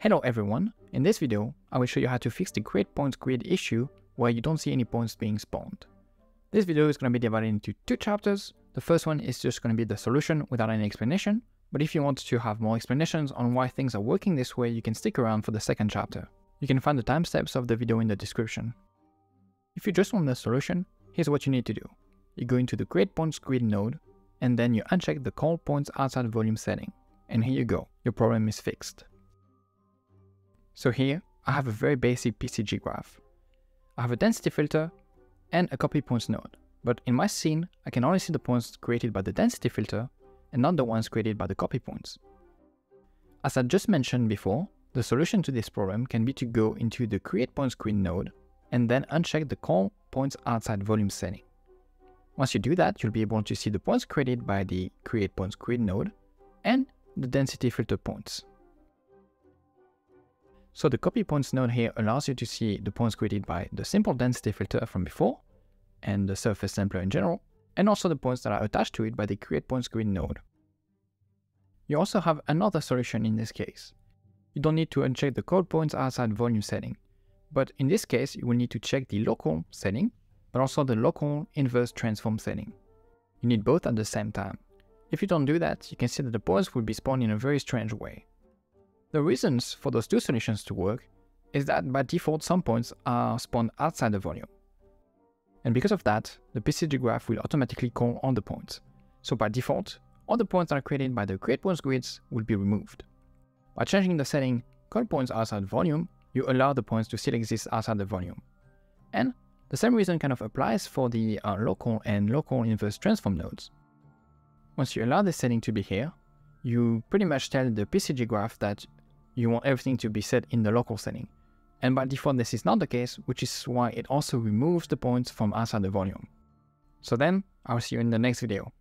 Hello everyone, in this video I will show you how to fix the create points grid issue where you don't see any points being spawned. This video is going to be divided into two chapters. The first one is just going to be the solution without any explanation, but if you want to have more explanations on why things are working this way, you can stick around for the second chapter. You can find the timestamps of the video in the description. If you just want the solution, here's what you need to do. You go into the create points grid node, and then you uncheck the cull points outside volume setting. And here you go, your problem is fixed. So here, I have a very basic PCG graph. I have a density filter and a copy points node, but in my scene, I can only see the points created by the density filter and not the ones created by the copy points. As I just mentioned before, the solution to this problem can be to go into the create points grid node and then uncheck the cull points outside volume setting. Once you do that, you'll be able to see the points created by the create points grid node and the density filter points. So the copy points node here allows you to see the points created by the simple density filter from before and the surface sampler in general, and also the points that are attached to it by the create points grid node. You also have another solution in this case. You don't need to uncheck the cull points outside volume setting, but in this case you will need to check the local setting, but also the local inverse transform setting. You need both at the same time. If you don't do that, you can see that the points will be spawned in a very strange way. The reasons for those two solutions to work is that by default some points are spawned outside the volume. And because of that, the PCG graph will automatically call on the points. So by default, all the points that are created by the create points grids will be removed. By changing the setting cull points outside volume, you allow the points to still exist outside the volume. And the same reason kind of applies for the uh, local and local inverse transform nodes. Once you allow this setting to be here, you pretty much tell the PCG graph that you want everything to be set in the local setting. And by default this is not the case, which is why it also removes the points from outside the volume. So then, I'll see you in the next video.